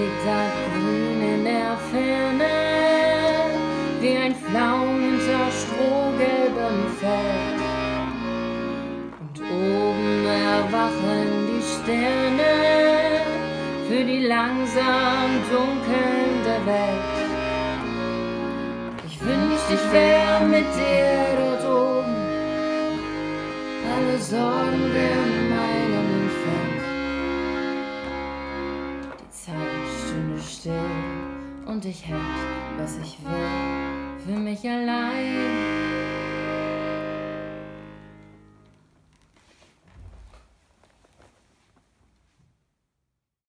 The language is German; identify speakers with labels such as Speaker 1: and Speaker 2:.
Speaker 1: liegt grün in der Ferne, wie ein Flaum hinter strohgelbem Feld. Und oben erwachen die Sterne für die langsam dunkelnde Welt. Ich wünschte, ich wäre mit dir dort oben, alle Sorgen werden. Still und ich hätte, was ich will, für mich allein.